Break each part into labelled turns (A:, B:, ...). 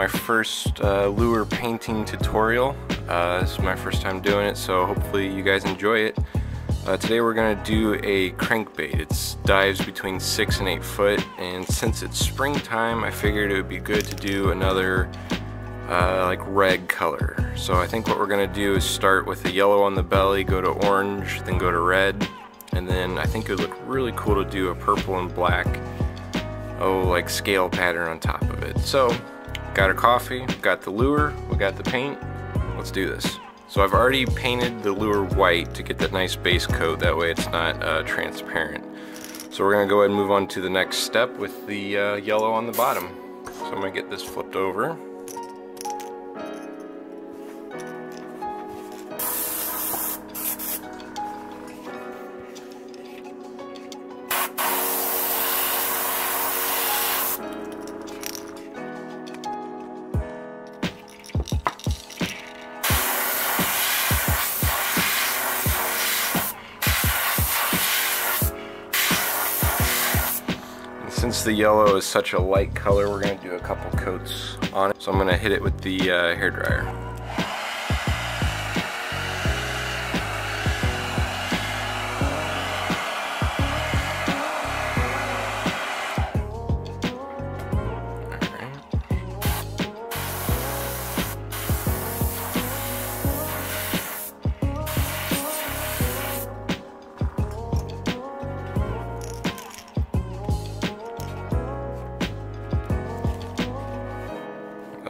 A: my first uh, lure painting tutorial. Uh, this is my first time doing it, so hopefully you guys enjoy it. Uh, today we're to do a crankbait. It dives between 6 and 8 foot, and since it's springtime, I figured it would be good to do another uh, like red color. So I think what we're to do is start with the yellow on the belly, go to orange, then go to red, and then I think it would look really cool to do a purple and black oh, like scale pattern on top of it. So, got our coffee, got the lure, we got the paint, let's do this. So I've already painted the lure white to get that nice base coat, that way it's not uh, transparent. So we're gonna go since the yellow is such a light color, we're to do a couple coats on it. So I'm to hit it with the uh, hair dryer.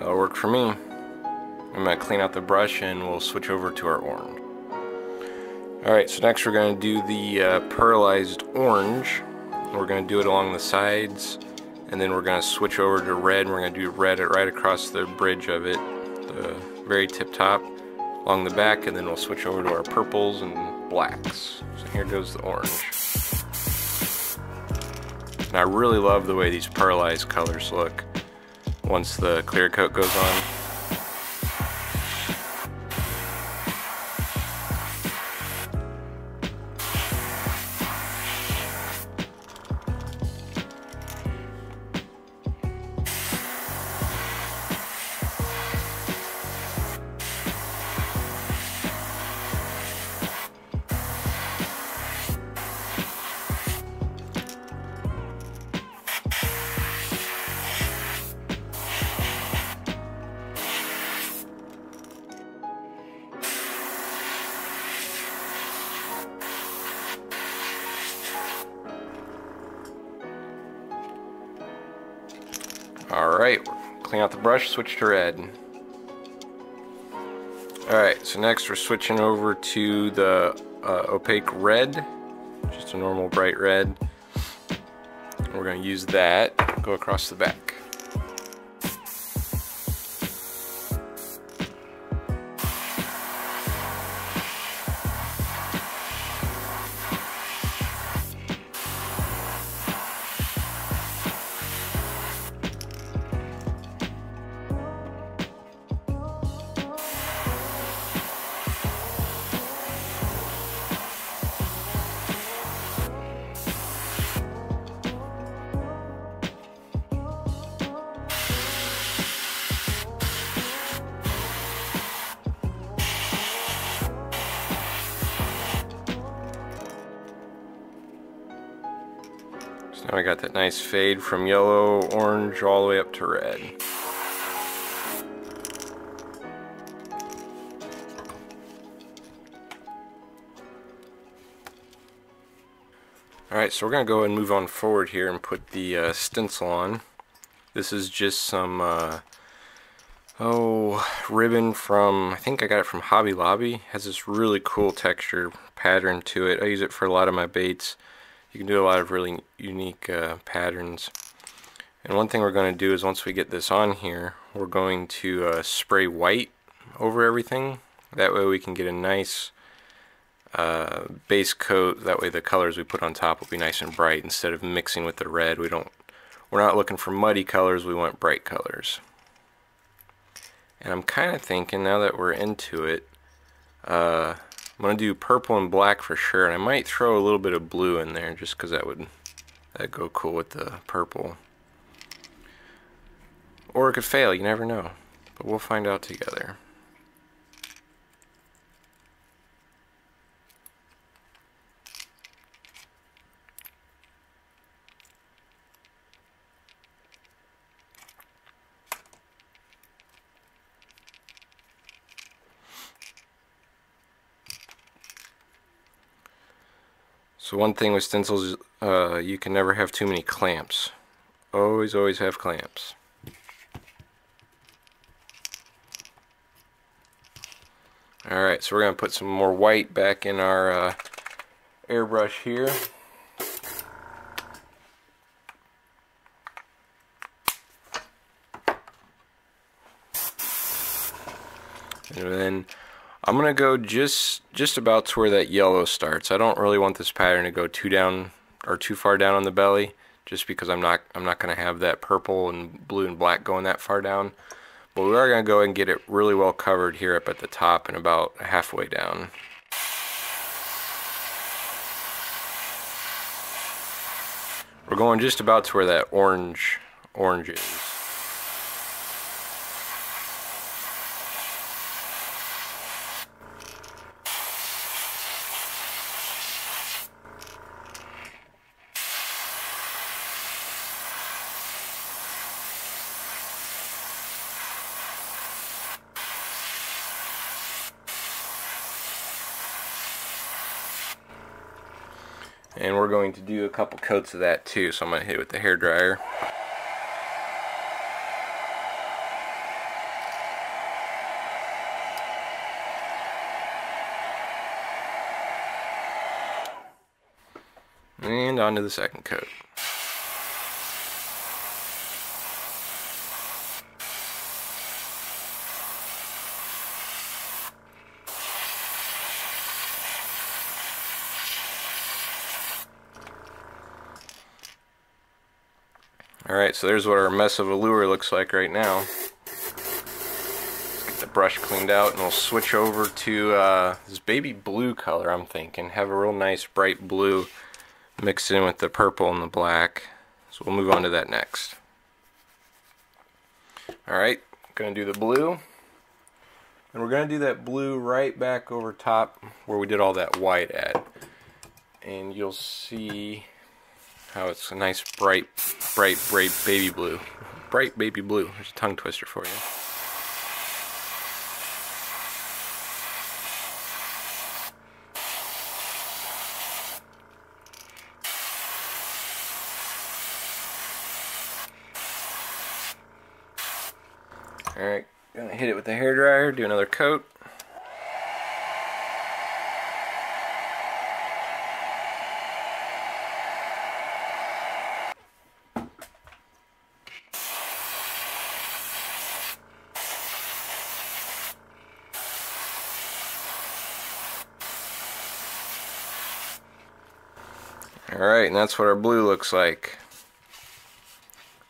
A: That'll work for me. I'm to clean out the brush and we'll switch over to our orange. Alright, so next we're to do the uh, pearlized orange. We're to do it along the sides and then we're to switch over to red we're to do red right across the bridge of it, the very tip top along the back and then we'll switch over to our purples and blacks. So here goes the orange. And I really love the way these pearlized colors look once the clear coat goes on. Clean out the brush, switch to red. Alright, so next we're switching over to the uh, opaque red, just a normal bright red. We're going to use that, go across the back. So now I got that nice fade from yellow, orange, all the way up to red. Alright, so we're going to go and move on forward here and put the uh, stencil on. This is just some, uh, oh, ribbon from, I think I got it from Hobby Lobby. It has this really cool texture pattern to it. I use it for a lot of my baits. You can do a lot of really unique uh, patterns. And one thing we're going to do is once we get this on here, we're going to uh, spray white over everything. That way we can get a nice uh, base coat. That way the colors we put on top will be nice and bright instead of mixing with the red. We don't, we're not looking for muddy colors, we want bright colors. And I'm kind of thinking now that we're into it, uh, I'm going to do purple and black for sure, and I might throw a little bit of blue in there just because that would that'd go cool with the purple. Or it could fail, you never know. But we'll find out together. So one thing with stencils, uh, you can never have too many clamps. Always, always have clamps. Alright, so we're going to put some more white back in our uh, airbrush here. And then I'm gonna go just just about to where that yellow starts. I don't really want this pattern to go too down or too far down on the belly, just because I'm not I'm not gonna have that purple and blue and black going that far down. But we are gonna go and get it really well covered here up at the top and about halfway down. We're going just about to where that orange orange is. Going to do a couple coats of that too, so I'm going to hit it with the hair dryer. And on to the second coat. Alright, so there's what our mess of a lure looks like right now. Let's get the brush cleaned out and we'll switch over to uh, this baby blue color I'm thinking. Have a real nice bright blue mixed in with the purple and the black. So we'll move on to that next. Alright, gonna do the blue. And we're gonna do that blue right back over top where we did all that white at. And you'll see how it's a nice bright, bright, bright baby blue. Bright baby blue. There's a tongue twister for you. Alright, gonna hit it with the hair dryer, do another coat. Alright, and that's what our blue looks like.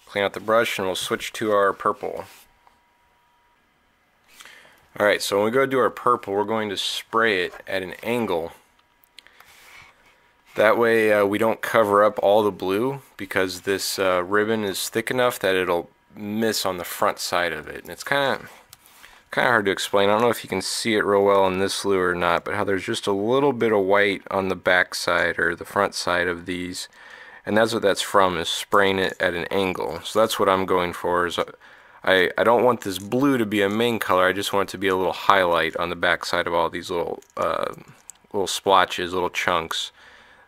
A: Clean out the brush and we'll switch to our purple. Alright, so when we go do our purple, we're going to spray it at an angle. That way uh, we don't cover up all the blue because this uh, ribbon is thick enough that it'll miss on the front side of it. And it's kind of kind of hard to explain. I don't know if you can see it real well in this lure or not, but how there's just a little bit of white on the back side or the front side of these. And that's what that's from, is spraying it at an angle. So that's what I'm going for. Is I, I don't want this blue to be a main color, I just want it to be a little highlight on the back side of all these little, uh, little splotches, little chunks.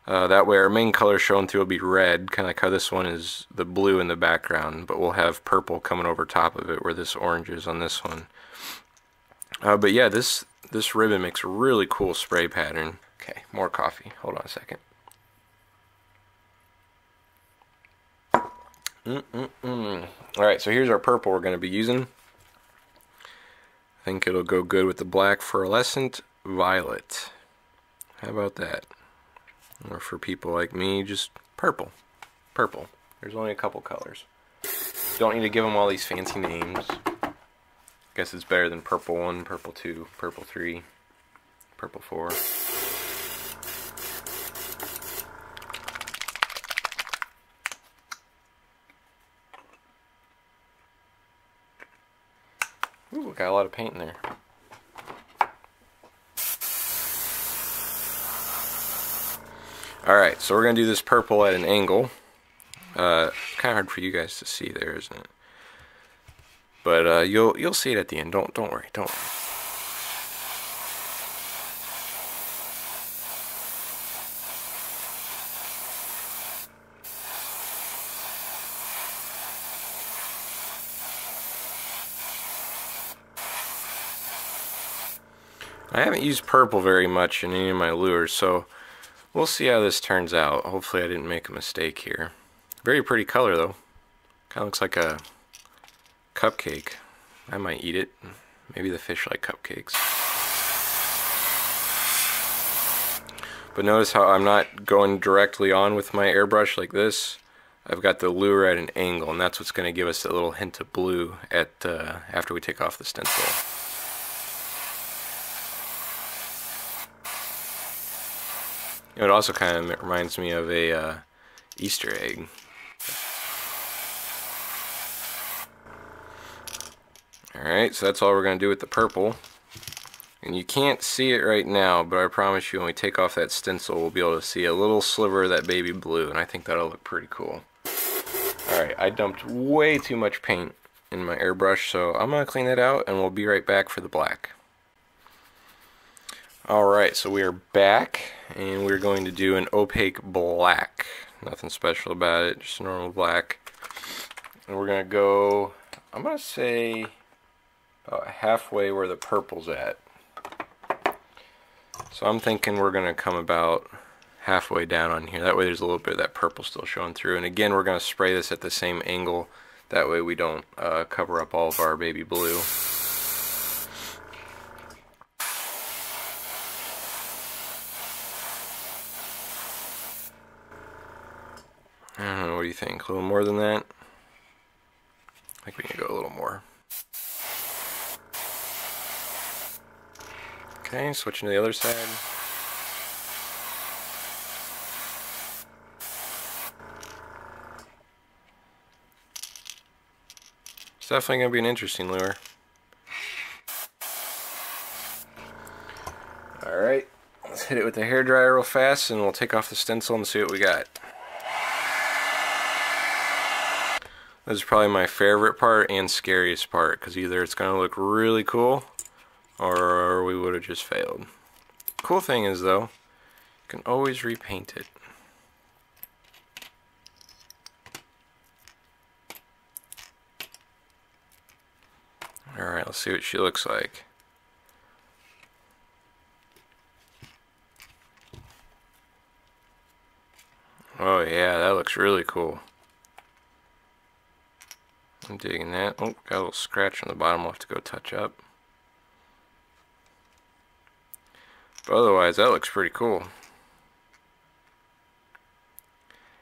A: Uh, that way our main color shown through will be red, kind of like how this one is the blue in the background, but we'll have purple coming over top of it where this orange is on this one. Uh, but yeah, this this ribbon makes a really cool spray pattern. Okay, more coffee. Hold on a second. Mm -mm -mm. Alright, so here's our purple we're going to be using. I think it'll go good with the black Fluorescent Violet. How about that? Or for people like me, just purple. Purple. There's only a couple colors. Don't need to give them all these fancy names. Guess it's better than purple 1, purple 2, purple 3, purple 4. Ooh, got a lot of paint in there. Alright, so we're going to do this purple at an angle. Uh, kind of hard for you guys to see there, isn't it? But uh, you'll you'll see it at the end. Don't don't worry. Don't worry. I haven't used purple very much in any of my lures, so we'll see how this turns out. Hopefully I didn't make a mistake here. Very pretty color though. Kind of looks like a cupcake. I might eat it. Maybe the fish like cupcakes. But notice how I'm not going directly on with my airbrush like this. I've got the lure at an angle, and that's what's going to give us a little hint of blue at uh, after we take off the stencil. It also kind of reminds me of a uh, Easter egg. Alright, so that's all we're going to do with the purple. And you can't see it right now, but I promise you when we take off that stencil, we'll be able to see a little sliver of that baby blue, and I think that'll look pretty cool. Alright, I dumped way too much paint in my airbrush, so I'm going to clean that out, and we'll be right back for the black. Alright, so we are back, and we're going to do an opaque black. Nothing special about it, just normal black. And we're going to go, I'm going to say about halfway where the purple's at. So I'm thinking we're going to come about halfway down on here. That way there's a little bit of that purple still showing through. And again, we're going to spray this at the same angle. That way we don't uh, cover up all of our baby blue. I don't know, what do you think? A little more than that? I think we can go a little more. Okay, switching to the other side. It's definitely going to be an interesting lure. Alright, let's hit it with the hair dryer real fast and we'll take off the stencil and see what we got. This is probably my favorite part and scariest part because either it's going to look really cool or we would have just failed. Cool thing is though, you can always repaint it. Alright, let's see what she looks like. Oh yeah, that looks really cool. I'm digging that. Oh, got a little scratch on the bottom. I'll have to go touch up. Otherwise, that looks pretty cool.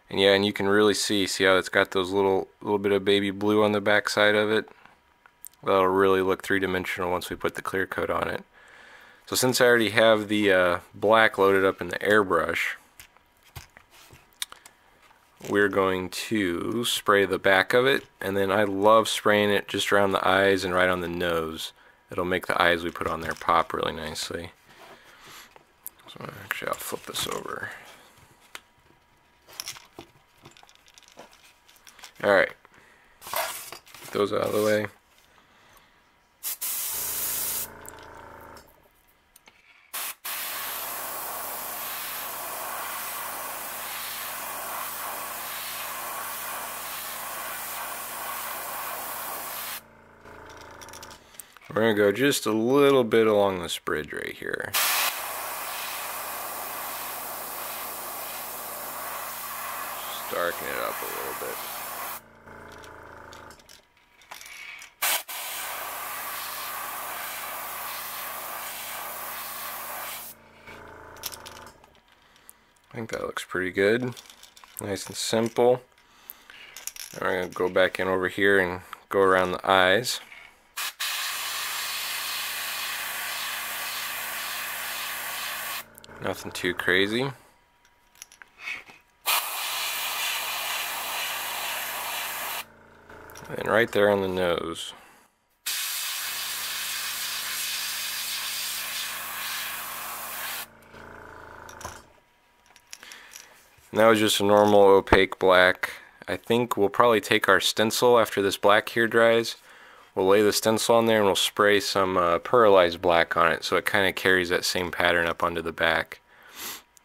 A: And yeah, and you can really see, see how it's got those little, little bit of baby blue on the back side of it? That'll really look three-dimensional once we put the clear coat on it. So since I already have the uh, black loaded up in the airbrush, we're going to spray the back of it and then I love spraying it just around the eyes and right on the nose it'll make the eyes we put on there pop really nicely so actually I'll flip this over. Alright Get those out of the way. We're going to go just a little bit along this bridge right here. Just darken it up a little bit. I think that looks pretty good. Nice and simple. Now we're going to go back in over here and go around the eyes. Nothing too crazy. And right there on the nose. That was just a normal opaque black. I think we'll probably take our stencil after this black here dries. We'll lay the stencil on there and we'll spray some uh, pearlized black on it so it kind of carries that same pattern up onto the back.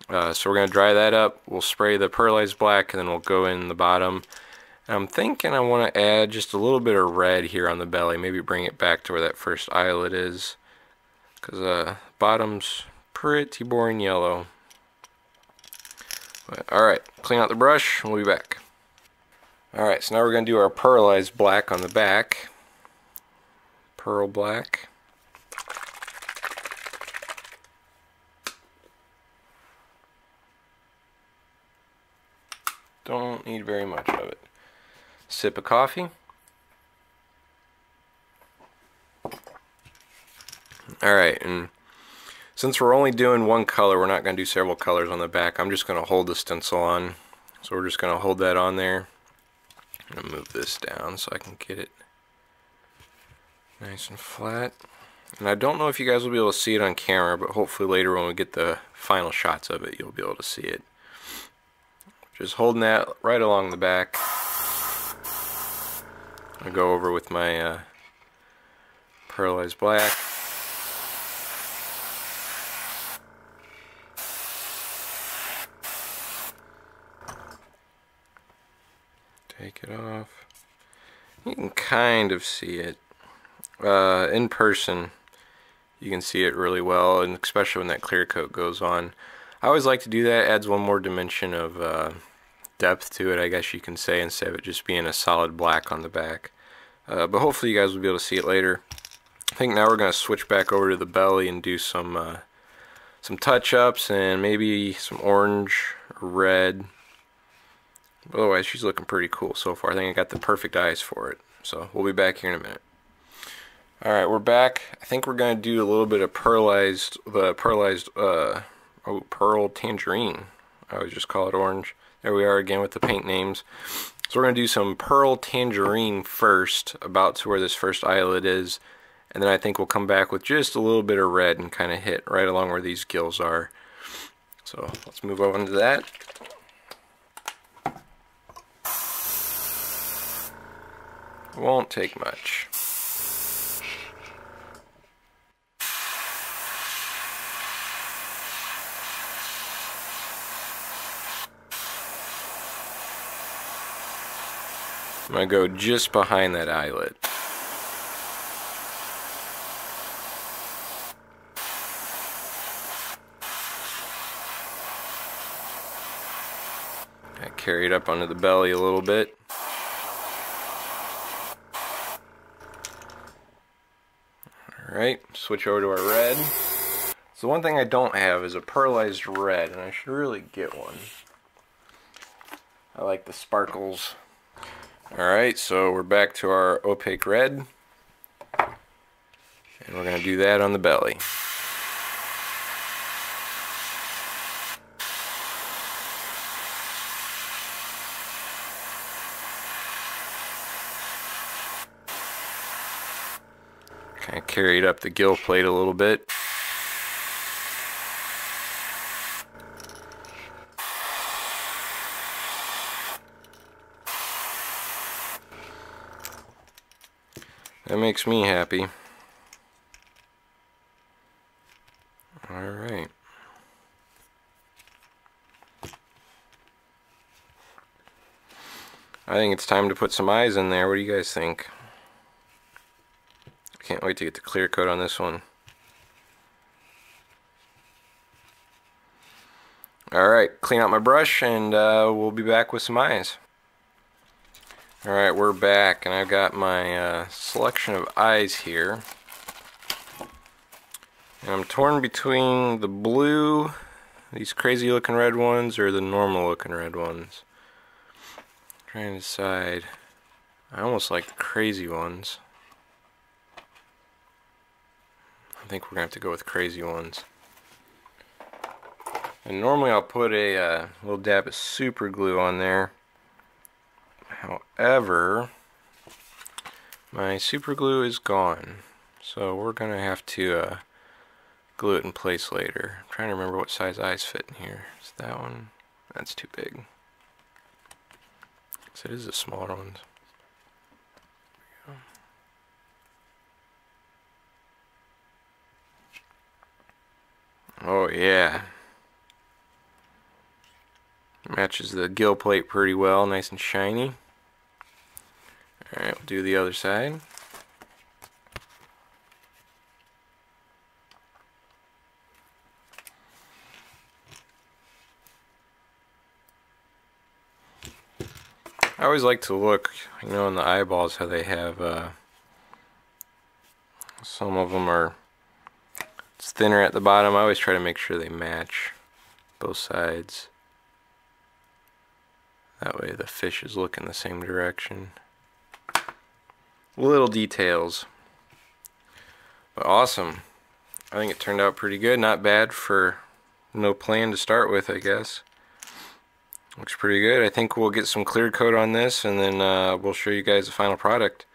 A: Uh, so we're going to dry that up. We'll spray the pearlized black and then we'll go in the bottom. And I'm thinking I want to add just a little bit of red here on the belly. Maybe bring it back to where that first eyelet is. Because uh, bottom's pretty boring yellow. Alright, clean out the brush we'll be back. Alright, so now we're going to do our pearlized black on the back. Pearl black. Don't need very much of it. Sip of coffee. Alright, and since we're only doing one color, we're not going to do several colors on the back. I'm just going to hold the stencil on. So we're just going to hold that on there. I'm going to move this down so I can get it nice and flat. And I don't know if you guys will be able to see it on camera, but hopefully later when we get the final shots of it, you'll be able to see it. Just holding that right along the back. I'll go over with my uh, pearlized black. Take it off. You can kind of see it. Uh, in person, you can see it really well, and especially when that clear coat goes on. I always like to do that. It adds one more dimension of uh, depth to it, I guess you can say, instead of it just being a solid black on the back. Uh, but hopefully you guys will be able to see it later. I think now we're going to switch back over to the belly and do some uh, some touch-ups and maybe some orange, red, Otherwise, she's looking pretty cool so far. I think I got the perfect eyes for it. So we'll be back here in a minute. Alright, we're back. I think we're going to do a little bit of pearlized, the pearlized, uh, oh, pearl tangerine. I would just call it orange. There we are again with the paint names. So we're to do some pearl tangerine first, about to where this first eyelet is. And then I think we'll come back with just a little bit of red and kind of hit right along where these gills are. So let's move on to that. Won't take much. I'm to go just behind that eyelet. I carry it up onto the belly a little bit. Alright, switch over to our red. So one thing I don't have is a pearlized red, and I should really get one. I like the sparkles. Alright, so we're back to our opaque red. And we're going to do that on the belly. Carried up the gill plate a little bit. That makes me happy. Alright. I think it's time to put some eyes in there. What do you guys think? Can't wait to get the clear coat on this one. Alright, clean out my brush and uh, we'll be back with some eyes. Alright, we're back and I've got my uh, selection of eyes here. And I'm torn between the blue, these crazy looking red ones, or the normal looking red ones. I'm trying to decide. I almost like the crazy ones. I think we're going to have to go with crazy ones. And normally I'll put a uh, little dab of super glue on there. However, my super glue is gone. So we're going to have to uh, glue it in place later. I'm trying to remember what size eyes fit in here. Is that one? That's too big. So it is the smaller ones. Oh yeah. Matches the gill plate pretty well, nice and shiny. Alright, we'll do the other side. I always like to look, you know, in the eyeballs how they have, uh, some of them are thinner at the bottom. I always try to make sure they match both sides. That way the fish is looking the same direction. Little details. But awesome. I think it turned out pretty good. Not bad for no plan to start with, I guess. Looks pretty good. I think we'll get some clear coat on this and then uh, we'll show you guys the final product.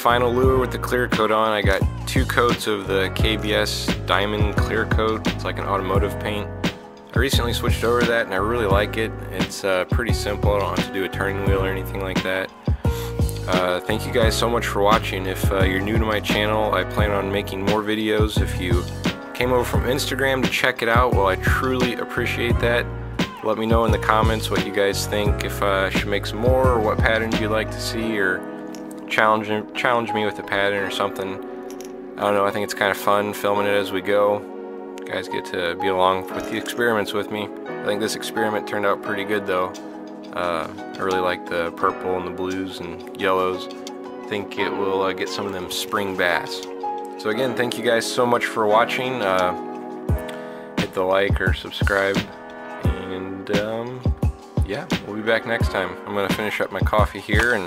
A: Final lure with the clear coat on. I got two coats of the KBS Diamond Clear Coat. It's like an automotive paint. I recently switched over to that and I really like it. It's uh, pretty simple. I don't have to do a turning wheel or anything like that. Uh, thank you guys so much for watching. If uh, you're new to my channel, I plan on making more videos. If you came over from Instagram to check it out, well, I truly appreciate that. Let me know in the comments what you guys think, if I should make some more, or what patterns you'd like to see, or challenge challenge me with a pattern or something. I don't know, I think it's kind of fun filming it as we go. You guys get to be along with the experiments with me. I think this experiment turned out pretty good though. Uh, I really like the purple and the blues and yellows. I think it will uh, get some of them spring bass. So again, thank you guys so much for watching. Uh, hit the like or subscribe. And um, yeah, we'll be back next time. I'm going to finish up my coffee here and